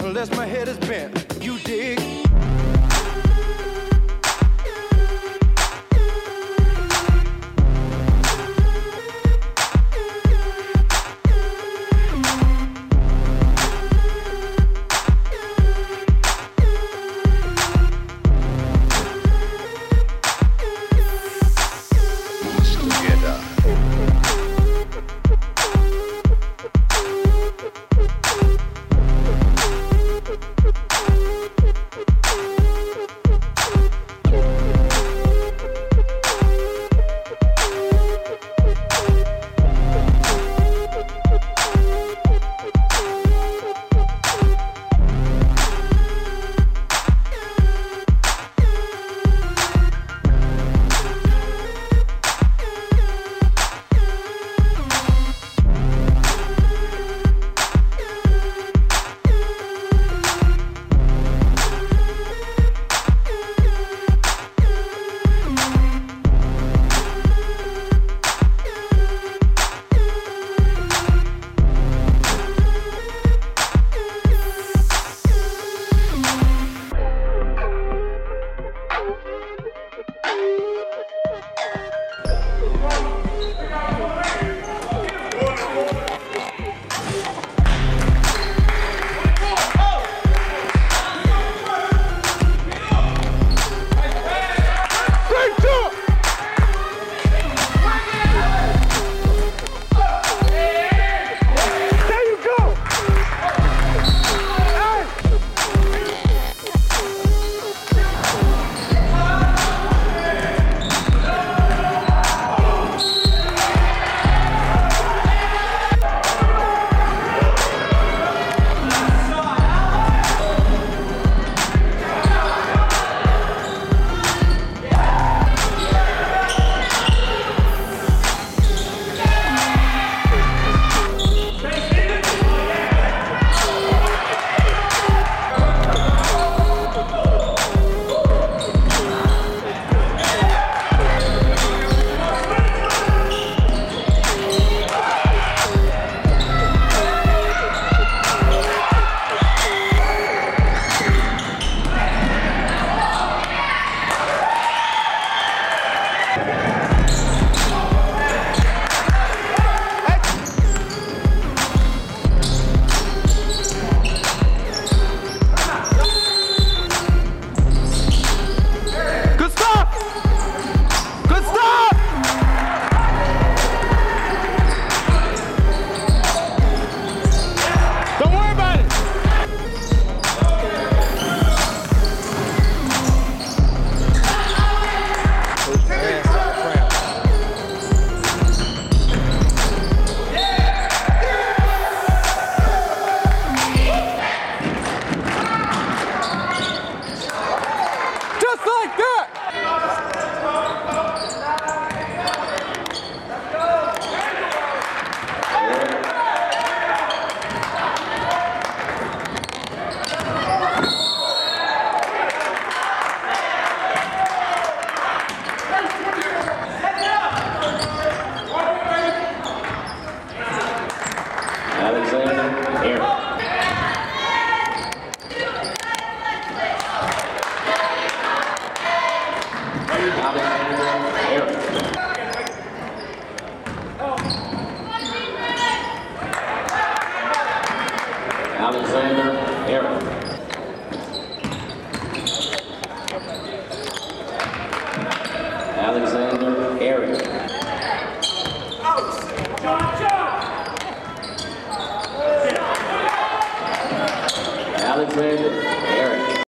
unless my head is bent. You dig? Alexander Aaron.